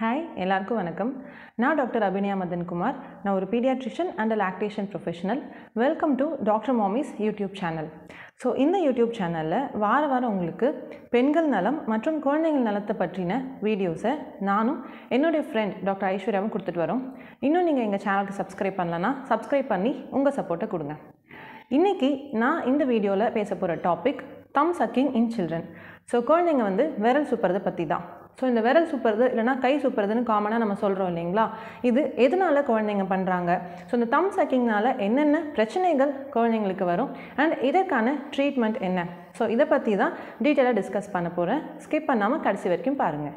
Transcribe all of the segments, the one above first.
Hi எல்லாருக்கும் வணக்கம். நான் டாக்டர் அபிநயா மதன்குமார். நான் ஒரு paediatrician and lactation professional welcome to doctor mommy's YouTube channel so இந்த யூடியூப் சேனலில் வார வாரம் உங்களுக்கு பெண்கள் நலம் மற்றும் குழந்தைகள் நலத்தை பற்றின வீடியோஸை நானும் என்னுடைய ஃப்ரெண்ட் டாக்டர் ஐஸ்வர்யாவும் கொடுத்துட்டு வரோம். இன்னும் நீங்கள் எங்கள் சேனலுக்கு சப்ஸ்கிரைப் பண்ணலன்னா சப்ஸ்கிரைப் பண்ணி உங்கள் சப்போர்ட்டை கொடுங்க. இன்றைக்கி நான் இந்த வீடியோவில் பேச போகிற topic thumb sucking in children so குழந்தைங்க வந்து விரல் சுப்புறதை பற்றி தான் ஸோ இந்த விரல் சுப்புறது இல்லைனா கை சுப்புறதுன்னு காமனாக நம்ம சொல்கிறோம் இல்லைங்களா? இது எதனால குழந்தைங்க பண்ணுறாங்க ஸோ இந்த தம் சக்கிங்னால என்னென்ன பிரச்சனைகள் குழந்தைங்களுக்கு வரும்? அண்ட் இதற்கான ட்ரீட்மெண்ட் என்ன? ஸோ இதை பற்றி தான் டீட்டெயிலாக டிஸ்கஸ் பண்ண போகிறேன் ஸ்கிப் பண்ணாமல் கடைசி வரைக்கும் பாருங்கள்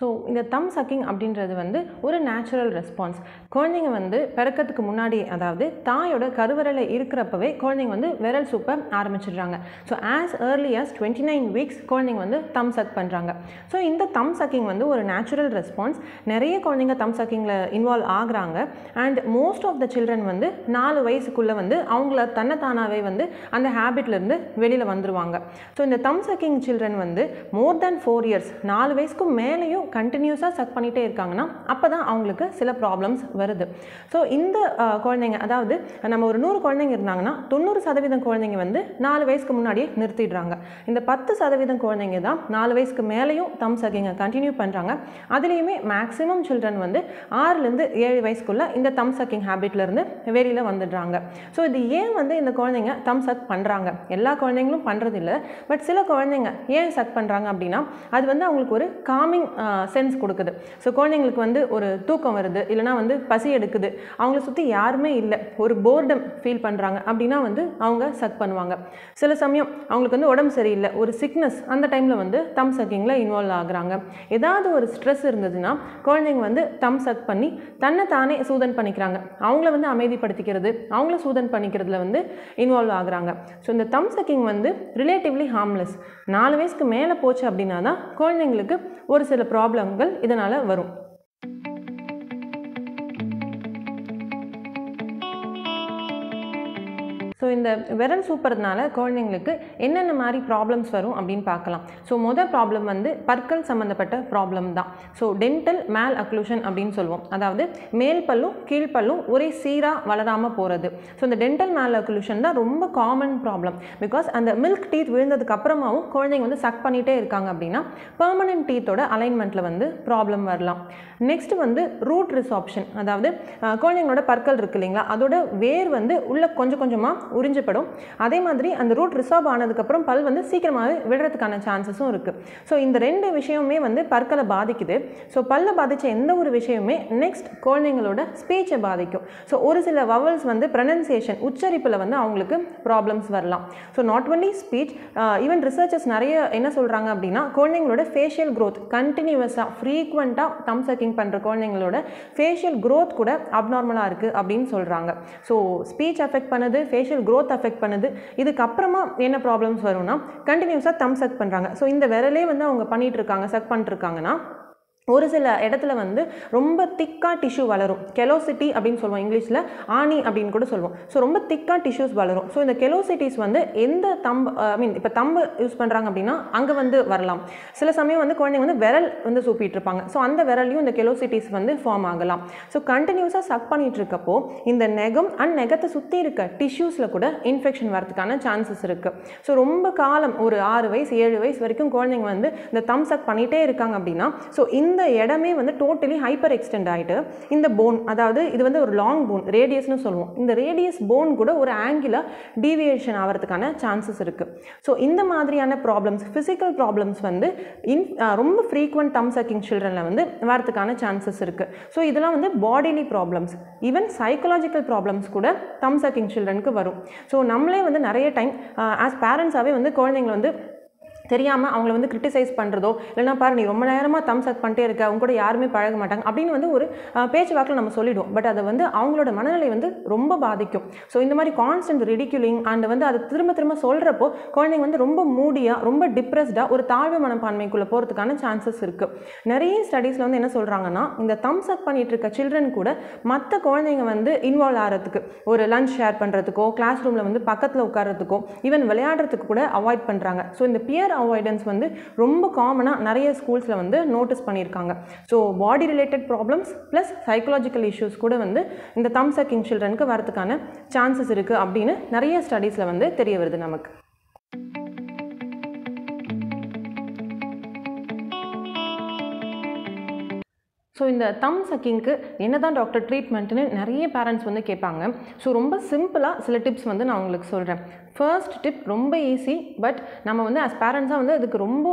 ஸோ இந்த தம் சக்கிங் அப்படின்றது வந்து ஒரு நேச்சுரல் ரெஸ்பான்ஸ் குழந்தைங்க வந்து பிறக்கிறதுக்கு முன்னாடி அதாவது தாயோட கருவறையில் இருக்கிறப்பவே குழந்தைங்க வந்து விரல் சூப்பை ஆரம்பிச்சிடுறாங்க. So as early as twenty nine weeks குழந்தைங்க வந்து தம் சக் பண்ணுறாங்க ஸோ இந்த தம் சக்கிங் வந்து ஒரு நேச்சுரல் ரெஸ்பான்ஸ் நிறைய குழந்தைங்க தம் சக்கிங்கில் இன்வால்வ் ஆகுறாங்க. And most of the children வந்து நாலு வயசுக்குள்ளே வந்து அவங்கள தன்னைத்தானாவே வந்து அந்த ஹேபிட்லேருந்து வெளியில் வந்துடுவாங்க ஸோ இந்த தம் சக்கிங் சில்ட்ரன் வந்து மோர் தேன் ஃபோர் இயர்ஸ் நாலு வயசுக்கு மேலேயும் கண்டினியூஸாக சக் பண்ணிகிட்டே இருக்காங்கன்னா அப்போ தான் அவங்களுக்கு சில ப்ராப்ளம்ஸ் வருது. ஸோ இந்த குழந்தைங்க அதாவது நம்ம ஒரு நூறு குழந்தைங்க இருந்தாங்கன்னா தொண்ணூறு சதவீதம் குழந்தைங்க வந்து நாலு வயசுக்கு முன்னாடியே நிறுத்திடுறாங்க. இந்த பத்து சதவீதம் குழந்தைங்க தான் நாலு வயசுக்கு மேலேயும் தம் சக்கிங்கை கண்டினியூ பண்ணுறாங்க அதுலேயுமே மேக்ஸிமம் சில்ட்ரன் வந்து ஆறுலேருந்து ஏழு வயசுக்குள்ளே இந்த தம் சக்கிங் ஹேபிட்லேருந்து வெளியில் வந்துடுறாங்க. ஸோ இது ஏன் வந்து இந்த குழந்தைங்க தம் சக் பண்ணுறாங்க எல்லா குழந்தைங்களும் பண்ணுறதில்ல பட் சில குழந்தைங்க ஏன் சக் பண்ணுறாங்க அப்படின்னா அது வந்து அவங்களுக்கு ஒரு காமிங் சென்ஸ் கொடுக்குது. ஸோ குழந்தைங்களுக்கு வந்து ஒரு தூக்கம் வருது இல்லைனா வந்து பசி எடுக்குது. அவங்கள சுற்றி யாருமே இல்லை. ஒரு போர்டம் ஃபீல் பண்ணுறாங்க அப்படின்னா வந்து அவங்க சக் பண்ணுவாங்க. சில சமயம் அவங்களுக்கு வந்து உடம்பு சரியில்லை ஒரு சிக்னஸ் அந்த டைமில் வந்து தம் சக்கிங்கில் இன்வால்வ் ஆகுறாங்க. ஏதாவது ஒரு ஸ்ட்ரெஸ் இருந்ததுன்னா குழந்தைங்க வந்து தம் சக் பண்ணி தன்னை தானே சூதன் பண்ணிக்கிறாங்க. அவங்கள வந்து அமைதிப்படுத்திக்கிறது அவங்கள சூதன் பண்ணிக்கிறதுல வந்து இன்வால்வ் ஆகுறாங்க. ஸோ இந்த தம் சக்கிங் வந்து ரிலேட்டிவ்லி ஹார்ம்லெஸ் நாலு வயசுக்கு மேலே போச்சு அப்படின்னா தான் குழந்தைங்களுக்கு ஒரு சில ப்ராப்ளங்கள் இதனால் வரும். ஸோ இந்த விரல் சூப்பறதுனால குழந்தைங்களுக்கு என்னென்ன மாதிரி ப்ராப்ளம்ஸ் வரும் அப்படின்னு பார்க்கலாம். ஸோ மொதல் ப்ராப்ளம் வந்து பற்கள் சம்மந்தப்பட்ட ப்ராப்ளம் தான். ஸோ டென்டல் மேல் அக்ளூஷன் அப்படின்னு சொல்லுவோம். அதாவது மேல் பல்லும் கீழ்ப்பல்லும் ஒரே சீராக வளராமல் போகிறது ஸோ இந்த டென்டல் மேல் அக்ளூஷன் தான் ரொம்ப காமன் ப்ராப்ளம் பிகாஸ் அந்த மில்க் டீத் விழுந்ததுக்கு அப்புறமாவும் குழந்தைங்க வந்து சக் பண்ணிகிட்டே இருக்காங்க அப்படின்னா பெர்மனன்ட் டீத்தோட அலைன்மெண்ட்டில் வந்து ப்ராப்ளம் வரலாம். நெக்ஸ்ட் வந்து ரூட் ரிசாப்ஷன் அதாவது குழந்தைங்களோட பற்கள் இருக்கு இல்லைங்களா? அதோட வேர் வந்து உள்ள கொஞ்சம் கொஞ்சமாக உறிஞ்சப்படும். அதே மாதிரி அந்த ரூட் ரிசார்வ் ஆனதுக்கப்புறம் பல் வந்து சீக்கிரமாகவே விடுறதுக்கான சான்சஸும் இருக்குது ஸோ இந்த ரெண்டு விஷயமுமே வந்து பற்களை பாதிக்குது. ஸோ பல்ல பாதித்த எந்த ஒரு விஷயமுமே நெக்ஸ்ட் குழந்தைங்களோட ஸ்பீச்சை பாதிக்கும். ஸோ ஒரு சில வவல்ஸ் வந்து ப்ரனன்சியேஷன் உச்சரிப்பில் வந்து அவங்களுக்கு ப்ராப்ளம்ஸ் வரலாம். So not only speech even researchers நிறைய என்ன சொல்கிறாங்க அப்படின்னா குழந்தைங்களோட ஃபேஷியல் க்ரோத் கண்டினியூவஸாக ஃப்ரீக்வெண்ட்டாக தம் சக்கிங் பண்ணுற குழந்தைங்களோட ஃபேஷியல் க்ரோத் கூட அப்நார்மலாக இருக்குது அப்படின்னு சொல்கிறாங்க ஸோ ஸ்பீச் அஃபெக்ட் பண்ணுது ஃபேஷியல் growth அஃபெக்ட் பண்ணுது. இதுக்கப்புறமா என்ன ப்ராப்ளம்ஸ் வரும்னா கண்டினியூஸாக தம் சக் பண்ணுறாங்க ஸோ இந்த விரலே வந்து அவங்க பண்ணிட்டு இருக்காங்க சக் பண்ணிட்டுருக்காங்கன்னா ஒரு சில இடத்துல வந்து ரொம்ப திக்காக டிஷ்யூ வளரும். கெலோசிட்டி அப்படின்னு சொல்லுவோம் இங்கிலீஷில் ஆணி அப்படின்னு கூட சொல்லுவோம். ஸோ ரொம்ப திக்காக டிஷ்யூஸ் வளரும். ஸோ இந்த கெலோசிட்டிஸ் வந்து எந்த தம்பு ஐ மீன் இப்போ தம்பு யூஸ் பண்ணுறாங்க அப்படின்னா அங்கே வந்து வரலாம். சில சமயம் வந்து குழந்தைங்க வந்து விரல் வந்து சூப்பிட்டு இருப்பாங்க. ஸோ அந்த விரல்லையும் இந்த கெலோசிட்டிஸ் வந்து ஃபார்ம் ஆகலாம். ஸோ கண்டினியூஸாக சக் பண்ணிகிட்டு இருக்கப்போ இந்த நெகம் அண்ட் நெகத்தை சுற்றி இருக்க டிஷ்யூஸில் கூட இன்ஃபெக்ஷன் வரதுக்கான சான்சஸ் இருக்குது ஸோ ரொம்ப காலம் ஒரு ஆறு வயசு ஏழு வயசு வரைக்கும் குழந்தைங்க வந்து இந்த தம் சக் பண்ணிகிட்டே இருக்காங்க அப்படின்னா ஸோ இந்த இந்த இடமே வந்து டோட்டலி ஹைப்பர் எக்ஸ்டெண்ட் ஆகிட்டு இந்த போன் அதாவது இது வந்து ஒரு லாங் போன் ரேடியஸ்னு சொல்லுவோம். இந்த ரேடியஸ் போன் கூட ஒரு ஆங்கிளாக டீவியேஷன் ஆகிறதுக்கான சான்சஸ் இருக்குது ஸோ இந்த மாதிரியான ப்ராப்ளம்ஸ் ஃபிசிக்கல் ப்ராப்ளம்ஸ் வந்து இன் ரொம்ப ஃப்ரீக்வெண்ட் தம் சக்கிங் சில்ட்ரனில் வந்து வரதுக்கான சான்சஸ் இருக்குது ஸோ இதெல்லாம் வந்து bodily problems even psychological problems கூட தம் சக்கிங் சில்ட்ரனுக்கு வரும். ஸோ நம்மளே வந்து நிறைய டைம் ஆஸ் பேரண்ட்ஸாகவே வந்து குழந்தைங்களை வந்து தெரியாமல் அவங்கள வந்து கிரிட்டிசைஸ் பண்ணுறதோ இல்லைனா பாரு நீ ரொம்ப நேரமாக தம்ஸ் அப் பண்ணிட்டே இருக்க அவங்க கூட யாருமே பழக மாட்டாங்க அப்படின்னு வந்து ஒரு பேச்சுவாக்கில் பேச்சு நம்ம சொல்லிவிடுவோம் பட் அதை வந்து அவங்களோட மனநிலை வந்து ரொம்ப பாதிக்கும். ஸோ இந்த மாதிரி கான்ஸ்டன்ட் ரெடிக்யூலிங் அண்ட் வந்து அதை திரும்ப திரும்ப சொல்கிறப்போ குழந்தைங்க வந்து ரொம்ப மூடியாக ரொம்ப டிப்ரெஸ்டாக ஒரு தாழ்வு மனப்பான்மைக்குள்ளே போகிறதுக்கான சான்சஸ் இருக்குது நிறைய ஸ்டடீஸில் வந்து என்ன சொல்கிறாங்கன்னா இந்த தம்ஸ் அப் பண்ணிகிட்டு இருக்க சில்ட்ரன் கூட மற்ற குழந்தைங்க வந்து இன்வால்வ் ஆகிறதுக்கு ஒரு லஞ்ச் ஷேர் பண்ணுறதுக்கோ கிளாஸ் ரூமில் வந்து பக்கத்தில் உட்காரத்துக்கோ ஈவன் விளையாடுறதுக்கு கூட அவாய்ட் பண்ணுறாங்க ஸோ இந்த பியர் அவாய்டன்ஸ் வந்து ரொம்ப காமனாக நிறைய ஸ்கூல்ஸில் வந்து நோட்டீஸ் பண்ணியிருக்காங்க. So body related problems plus psychological issues கூட வந்து இந்த தம் சக்கிங் சில்ட்ரனுக்கு வரதுக்கான சான்சஸ் இருக்குது அப்படின்னு நிறைய ஸ்டடீஸில் வந்து தெரிய வருது நமக்கு. ஸோ இந்த தம் சக்கிங்க்கு என்ன தான் டாக்டர் ட்ரீட்மெண்ட்டுன்னு நிறைய பேரண்ட்ஸ் வந்து கேட்பாங்க. ஸோ ரொம்ப சிம்பிளாக சில டிப்ஸ் வந்து நான் உங்களுக்கு சொல்கிறேன் ஃபர்ஸ்ட் டிப் ரொம்ப ஈஸி பட் நம்ம வந்து அஸ் பேரண்ட்ஸாக வந்து அதுக்கு ரொம்ப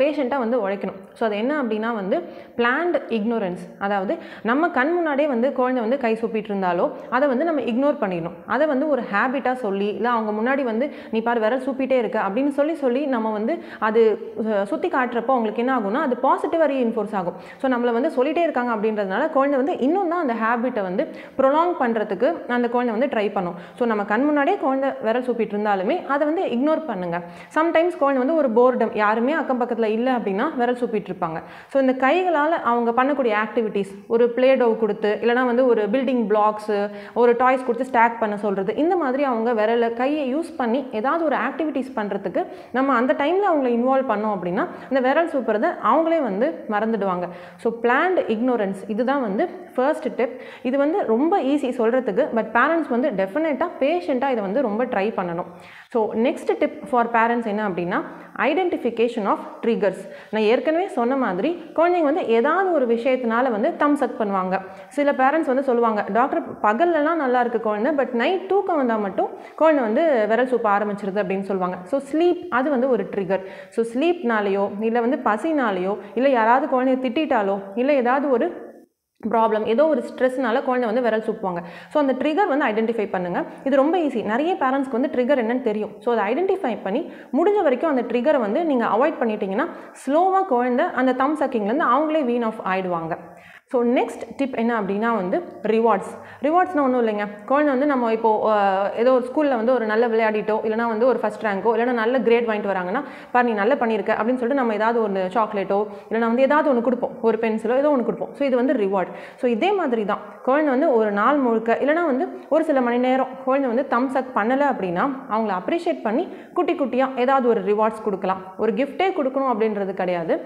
பேஷண்ட்டாக வந்து உழைக்கணும். ஸோ அது என்ன அப்படின்னா வந்து பிளான்ட் இக்னோரன்ஸ் அதாவது நம்ம கண் முன்னாடியே வந்து குழந்தை வந்து கை சூப்பிட்டு இருந்தாலோ அதை வந்து நம்ம இக்னோர் பண்ணிடணும். அதை வந்து ஒரு ஹேபிட்டாக சொல்லி இல்லை அவங்க முன்னாடி வந்து நீ பாரு விரல் சூப்பிட்டே இருக்க அப்படின்னு சொல்லி சொல்லி நம்ம வந்து அது சுற்றி காட்டுறப்போ அவங்களுக்கு என்ன ஆகும்னா அது பாசிட்டிவாக ரீஇன்ஃபோர்ஸ் ஆகும். ஸோ நம்மளை வந்து சொல்லிட்டே இருக்காங்க அப்படின்றதுனால குழந்தை வந்து இன்னும் தான் அந்த ஹேபிட்டை வந்து ப்ரொலாங் பண்ணுறதுக்கு அந்த குழந்தை வந்து ட்ரை பண்ணும். ஸோ நம்ம கண் முன்னாடியே குழந்தை விரல் சூப்பிட்டு இருந்தாலுமே அதை வந்து இக்னோர் பண்ணுங்க. சம்டைம்ஸ் குழந்தை வந்து ஒரு போர்டம் யாருமே அக்கம் பக்கத்தில் இல்லை அப்படின்னா விரல் சூப்பிட்டு இருப்பாங்க. ஸோ இந்த கைகளால் அவங்க பண்ணக்கூடிய ஆக்டிவிட்டீஸ் ஒரு பிளே டோவ் கொடுத்து இல்லைனா வந்து ஒரு பில்டிங் பிளாக்ஸு ஒரு டாய்ஸ் கொடுத்து ஸ்டாக் பண்ண சொல்கிறது இந்த மாதிரி அவங்க விரலை கையை யூஸ் பண்ணி ஏதாவது ஒரு ஆக்டிவிட்டீஸ் பண்ணுறதுக்கு நம்ம அந்த டைமில் அவங்கள இன்வால்வ் பண்ணோம் அப்படின்னா இந்த விரல் சூப்புறதை அவங்களே வந்து மறந்துடுவாங்க. ஸோ பிளான்டு இக்னோரன்ஸ் இதுதான் வந்து ஃபர்ஸ்ட் டிப் இது வந்து ரொம்ப ஈஸி சொல்கிறதுக்கு பட் பேரண்ட்ஸ் வந்து டெஃபினட்டாக பேஷண்ட்டாக இதை வந்து ரொம்ப ட்ரை பண்ணணும். So next tip for parents என்ன அப்படின்னா ஐடென்டிஃபிகேஷன் ஆஃப் ட்ரிகர்ஸ் நான் ஏற்கனவே சொன்ன மாதிரி குழந்தைங்க வந்து ஏதாவது ஒரு விஷயத்தினால வந்து தம் சக் பண்ணுவாங்க. சில பேரண்ட்ஸ் வந்து சொல்லுவாங்க டாக்டர் பகல்லலாம் நல்லா இருக்குது குழந்தை பட் நைட் தூக்கம் வந்தால் மட்டும் குழந்தை வந்து விரல் சூப்ப ஆரம்பிச்சிருது அப்படின்னு சொல்லுவாங்க. ஸோ ஸ்லீப் அது வந்து ஒரு ட்ரிகர் ஸோ ஸ்லீப்னாலேயோ இல்லை வந்து பசினாலேயோ இல்லை யாராவது குழந்தைய திட்டாலோ இல்லை ஏதாவது ஒரு ப்ராப்ளம் ஏதோ ஒரு ஸ்ட்ரெஸ்னால குழந்தை வந்து விரல் சூப்புவாங்க. ஸோ அந்த ட்ரிகர் வந்து ஐடென்டிஃபை பண்ணுங்கள் இது ரொம்ப ஈஸி நிறைய பேரண்ட்ஸ்க்கு வந்து ட்ரிகர் என்னன்னு தெரியும். ஸோ அதை ஐடென்டிஃபை பண்ணி முடிஞ்ச வரைக்கும் அந்த ட்ரிகரை வந்து நீங்கள் அவாய்ட் பண்ணிட்டீங்கன்னா ஸ்லோவாக குழந்தை அந்த தம் சக்கிங்லேருந்து அவங்களே வீன் ஆஃப் ஆயிடுவாங்க. ஸோ நெக்ஸ்ட் டிப் என்ன அப்படின்னா வந்து ரிவார்ட்ஸ் ரிவார்ட்ஸ்னால் ஒன்றும் இல்லைங்க. குழந்தை வந்து நம்ம இப்போது ஏதோ ஒரு ஸ்கூலில் வந்து ஒரு நல்ல விளையாடிட்டோ இல்லைனா வந்து ஒரு ஃபஸ்ட் ரேங்கோ இல்லைனா நல்ல கிரேட் வாங்கிட்டு வராங்கன்னா பாரு நீ நல்லா பண்ணியிருக்க அப்படின்னு சொல்லிட்டு நம்ம ஏதாவது ஒரு சாக்லேட்டோ இல்லைனா வந்து ஏதாவது ஒன்று கொடுப்போம். ஒரு பென்சிலோ ஏதோ ஒன்று கொடுப்போம். ஸோ இது வந்து ரிவார்ட் ஸோ இதே மாதிரி தான். குழந்தை வந்து ஒரு நாள் முழுக்க இல்லைனா வந்து ஒரு சில மணி நேரம் குழந்தை வந்து தம்ஸ் அப் பண்ணலை அப்படின்னா அவங்கள அப்ரிஷியேட் பண்ணி குட்டி குட்டியாக ஏதாவது ஒரு ரிவார்ட்ஸ் கொடுக்கலாம். ஒரு கிஃப்ட்டே கொடுக்கணும் அப்படின்றது கிடையாது.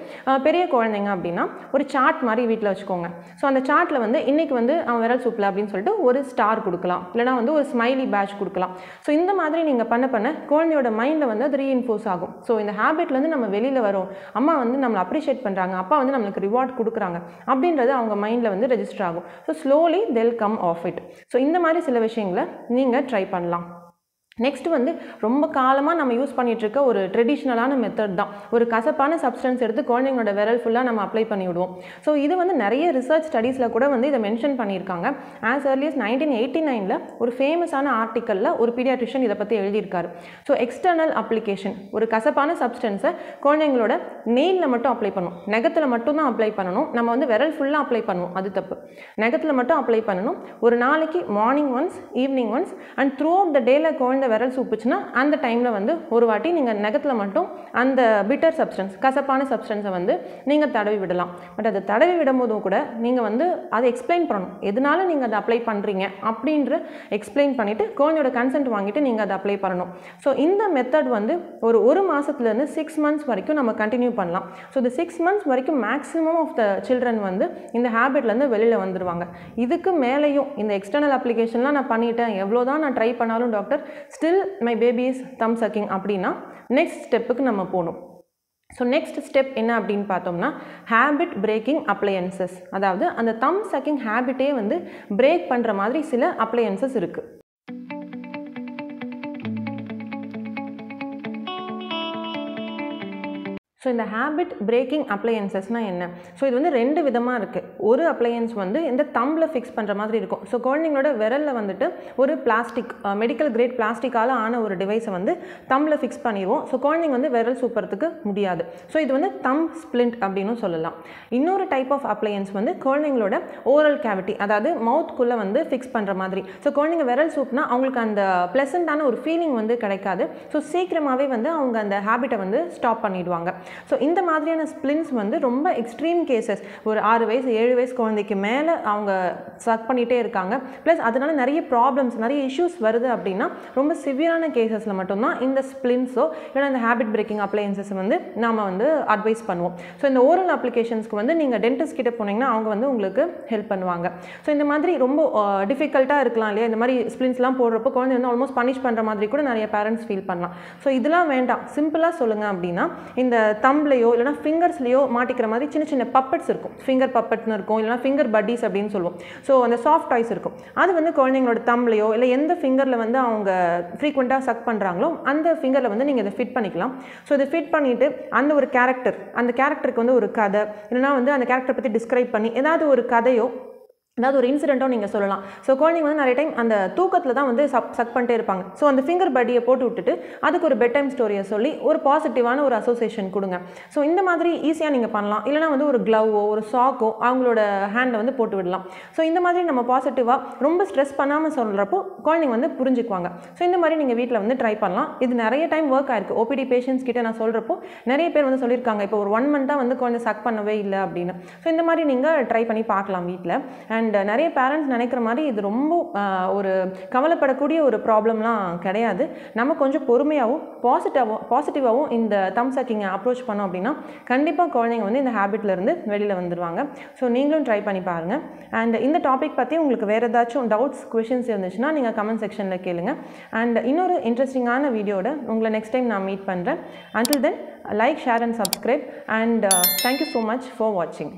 பெரிய குழந்தைங்க அப்படின்னா ஒரு சார்ட் மாதிரி வீட்டில் வச்சுக்கோங்க. ஸோ அந்த சார்ட்டில் வந்து இன்றைக்கி வந்து அவன் விரல் சூப்பில் அப்படின்னு சொல்லிட்டு ஒரு ஸ்டார் கொடுக்கலாம். இல்லைனா வந்து ஒரு ஸ்மைலி பேட்ச் கொடுக்கலாம். ஸோ இந்த மாதிரி நீங்கள் பண்ண பண்ண குழந்தையோட மைண்டில் வந்து அது ரீஇன்ஃபோர்ஸ் ஆகும். ஸோ இந்த ஹேபிட்லேருந்து நம்ம வெளியில் வரோம். அம்மா வந்து நம்மளை அப்ரிஷியேட் பண்ணுறாங்க அப்பா வந்து நம்மளுக்கு ரிவார்ட் கொடுக்குறாங்க. அப்படின்றது அவங்க மைண்டில் வந்து ரெஜிஸ்டர் ஆகும். So slowly they'll come off it so இந்த மாதிரி சில விஷயங்களை நீங்கள் ட்ரை பண்ணலாம். நெக்ஸ்ட் வந்து ரொம்ப காலமாக நம்ம யூஸ் பண்ணிகிட்ருக்க ஒரு ட்ரெடிஷ்னலான மெத்தட் தான். ஒரு கசப்பான சப்ஸ்டன்ஸ் எடுத்து குழந்தைங்களோட விரல் ஃபுல்லாக நம்ம அப்ளை பண்ணிவிடுவோம். ஸோ இது வந்து நிறைய ரிசர்ச் ஸ்டடீஸில் கூட வந்து இதை மென்ஷன் பண்ணியிருக்காங்க. ஆஸ் ஏர்லியஸ் நைன்டீன் எயிட்டி நைனில் ஒரு ஃபேமஸான ஆர்டிக்கலில் ஒரு பீடியாட்ரிஷியன் இதை பற்றி எழுதியிருக்காரு. ஸோ எக்ஸ்டர்னல் அப்ளிகேஷன் ஒரு கசப்பான சப்ஸ்டன்ஸை குழந்தைங்களோட நெயிலில் மட்டும் அப்ளை பண்ணும் நெகத்தில் மட்டும் தான் அப்ளை பண்ணணும். நம்ம வந்து விரல் ஃபுல்லாக அப்ளை பண்ணுவோம். அது தப்பு. நெகத்தில் மட்டும் அப்ளை பண்ணணும். ஒரு நாளைக்கு morning once evening once and throughout the டேல குழந்தை விரல் சூப்புச்சுன்னா அந்த டைமில் வந்து ஒரு வாட்டி நீங்கள் நகத்தில் மட்டும் அந்த பிட்டர் சப்ஸ்டன்ஸ் கசப்பான சப்ஸ்டன்ஸை வந்து நீங்கள் தடவி விடலாம். பட் அதை தடவி விடும்போதும் கூட நீங்கள் வந்து அதை எக்ஸ்பிளைன் பண்ணணும். எதனால நீங்கள் அதை அப்ளை பண்ணுறீங்க அப்படின்ற எக்ஸ்பிளைன் பண்ணிவிட்டு குழந்தையோட கன்சென்ட் வாங்கிட்டு நீங்கள் அதை அப்ளை பண்ணணும். ஸோ இந்த மெத்தட் வந்து ஒரு ஒரு மாதத்துலேருந்து சிக்ஸ் மந்த்ஸ் வரைக்கும் நம்ம கண்டினியூ பண்ணலாம். ஸோ இந்த சிக்ஸ் மந்த்ஸ் வரைக்கும் மேக்ஸிமம் ஆஃப் த சில்ட்ரன் வந்து இந்த ஹேபிட்லேருந்து வெளியில் வந்துடுவாங்க இதுக்கு மேலேயும் இந்த எக்ஸ்டர்னல் அப்ளிகேஷன்லாம் நான் பண்ணிட்டேன். எவ்வளோ தான் நான் ட்ரை பண்ணாலும் doctor still my babies thumb sucking அப்படின்னா நெக்ஸ்ட் ஸ்டெப்புக்கு நம்ம போகணும். ஸோ நெக்ஸ்ட் ஸ்டெப் என்ன அப்படின்னு பார்த்தோம்னா ஹேபிட் பிரேக்கிங் அப்ளையன்சஸ் அதாவது அந்த தம் சக்கிங் ஹேபிட்டே வந்து பிரேக் பண்ணுற மாதிரி சில அப்ளையன்சஸ் இருக்குது ஸோ இந்த ஹேபிட் பிரேக்கிங் அப்ளையன்சஸ்னால் என்ன? ஸோ இது வந்து ரெண்டு விதமாக இருக்குது ஒரு அப்ளையன்ஸ் வந்து இந்த தம்பில் ஃபிக்ஸ் பண்ணுற மாதிரி இருக்கும். ஸோ குழந்தைங்களோட விரலில் வந்துட்டு ஒரு பிளாஸ்டிக் மெடிக்கல் கிரேட் பிளாஸ்டிக்கால் ஆன ஒரு டிவைஸை வந்து தம்பில் ஃபிக்ஸ் பண்ணிடுவோம் ஸோ குழந்தைங்க வந்து விரல் சூப்புறதுக்கு முடியாது. ஸோ இது வந்து தம் ஸ்ப்ளிண்ட் அப்படின்னு சொல்லலாம். இன்னொரு டைப் ஆஃப் அப்ளையன்ஸ் வந்து குழந்தைங்களோட ஓரல் கேவிட்டி அதாவது மவுத்குள்ளே வந்து ஃபிக்ஸ் பண்ணுற மாதிரி. ஸோ குழந்தைங்க விரல் சூப்னா அவங்களுக்கு அந்த ப்ளசண்ட்டான ஒரு ஃபீலிங் வந்து கிடைக்காது. ஸோ சீக்கிரமாகவே வந்து அவங்க அந்த ஹேபிட்டை வந்து ஸ்டாப் பண்ணிடுவாங்க. ஸோ இந்த மாதிரியான ஸ்ப்ளின்ஸ் வந்து ரொம்ப எக்ஸ்ட்ரீம் கேசஸ் ஒரு ஆறு வயசு ஏழு வயசு குழந்தைக்கு மேலே அவங்க சக் பண்ணிகிட்டே இருக்காங்க. ப்ளஸ் அதனால் நிறைய ப்ராப்ளம்ஸ் நிறைய இஷ்யூஸ் வருது அப்படின்னா ரொம்ப சிவியரான கேசஸில் மட்டும்தான் இந்த ஸ்ப்ளின்ஸோ இல்லைனா இந்த ஹேபிட் பிரேக்கிங் அப்ளையன்சஸ் வந்து நாம் வந்து அட்வைஸ் பண்ணுவோம். ஸோ இந்த ஓரல் அப்ளிகேஷன்ஸ்க்கு வந்து நீங்கள் டென்டிஸ்ட் கிட்ட போனீங்கன்னா அவங்க வந்து உங்களுக்கு ஹெல்ப் பண்ணுவாங்க. ஸோ இந்த மாதிரி ரொம்ப டிஃபிகல்ட்டாக இருக்கலாம் இல்லையா? இந்த மாதிரி ஸ்ப்ளின்ஸ்லாம் போடுறப்போ குழந்தை வந்து ஆல்மோஸ்ட் பனிஷ் பண்ணுற மாதிரி கூட நிறைய பேரண்ட்ஸ் ஃபீல் பண்ணலாம். ஸோ இதெல்லாம் வேண்டாம். சிம்பிளாக சொல்லுங்கள் அப்படின்னா இந்த தம்ப்லையோ இல்லைனா ஃபிங்கர்ஸ்லையோ மாட்டிக்கிற மாதிரி சின்ன சின்ன பப்பட்ஸ் இருக்கும். ஃபிங்கர் பப்பட்னு இருக்கும். இல்லைனா ஃபிங்கர் பட்டீஸ் அப்படின்னு சொல்லுவோம். ஸோ அந்த சாஃப்ட் டாய்ஸ் இருக்கும். அது வந்து குழந்தைங்களோட தம்ப்லையோ இல்லை எந்த ஃபிங்கரில் வந்து அவங்க ஃப்ரீக்வெண்ட்டாக சக் பண்ணுறாங்களோ அந்த ஃபிங்கரில் வந்து நீங்கள் இதை ஃபிட் பண்ணிக்கலாம். ஸோ இதை ஃபிட் பண்ணிவிட்டு அந்த ஒரு கேரக்டர் அந்த கேரக்டருக்கு வந்து ஒரு கதை இல்லைனா வந்து அந்த கேரக்டர் பற்றி டிஸ்கிரைப் பண்ணி ஏதாவது ஒரு கதையோ ஏதாவது ஒரு இன்சிடெண்ட்டும் நீங்கள் சொல்லலாம். ஸோ குழந்தைங்க வந்து நிறைய டைம் அந்த தூக்கத்தில் தான் வந்து சப் சக் பண்ணிட்டே இருப்பாங்க. ஸோ அந்த ஃபிங்கர் படியை போட்டு விட்டுட்டு அதுக்கு ஒரு பெட் டைம் ஸ்டோரியை சொல்லி ஒரு பாசிட்டிவான ஒரு அசோசியேஷன் கொடுங்க. ஸோ இந்த மாதிரி ஈஸியாக நீங்கள் பண்ணலாம். இல்லைனா வந்து ஒரு க்ளவோ ஒரு சாக்கோ அவங்களோட ஹேண்டை வந்து போட்டு விடலாம். ஸோ இந்த மாதிரி நம்ம பாசிட்டிவாக ரொம்ப ஸ்ட்ரெஸ் பண்ணாமல் சொல்கிறப்போ குழந்தைங்க வந்து புரிஞ்சுக்குவாங்க. ஸோ இந்த மாதிரி நீங்கள் வீட்டில் வந்து ட்ரை பண்ணலாம். இது நிறைய டைம் ஒர்க் ஆயிருக்கு. ஓபிடி பேஷண்ட்ஸ் கிட்டே நான் சொல்கிறப்போ நிறைய பேர் வந்து சொல்லியிருக்காங்க. இப்போ ஒரு ஒன் மந்த்தாக வந்து குழந்தை சக் பண்ணவே இல்லை அப்படின்னு. ஸோ இந்த மாதிரி நீங்கள் ட்ரை பண்ணி பார்க்கலாம் வீட்டில் அண்ட் அண்ட் uh, நிறைய பேரண்ட்ஸ் நினைக்கிற மாதிரி இது ரொம்ப ஒரு கவலைப்படக்கூடிய ஒரு ப்ராப்ளம்லாம் கிடையாது. நம்ம கொஞ்சம் பொறுமையாகவும் பாசிட்டிவாகவும் பாசிட்டிவாகவும் இந்த தம்ஸ் சக்கிங்கை அப்ரோச் பண்ணோம் அப்படின்னா கண்டிப்பாக குழந்தைங்க வந்து இந்த ஹேபிட்லேருந்து இருந்து வெளியில் வந்துடுவாங்க ஸோ நீங்களும் ட்ரை பண்ணி பாருங்கள் அண்ட் இந்த டாபிக் பற்றி உங்களுக்கு வேறு ஏதாச்சும் டவுட்ஸ் கொஷின்ஸ் இருந்துச்சுன்னா நீங்கள் கமெண்ட் செக்ஷனில் கேளுங்க. அண்ட் இன்னொரு இன்ட்ரெஸ்டிங்கான வீடியோட உங்களை நெக்ஸ்ட் டைம் நான் மீட் பண்ணுறேன் until then like share and subscribe and thank you so much for வாட்சிங்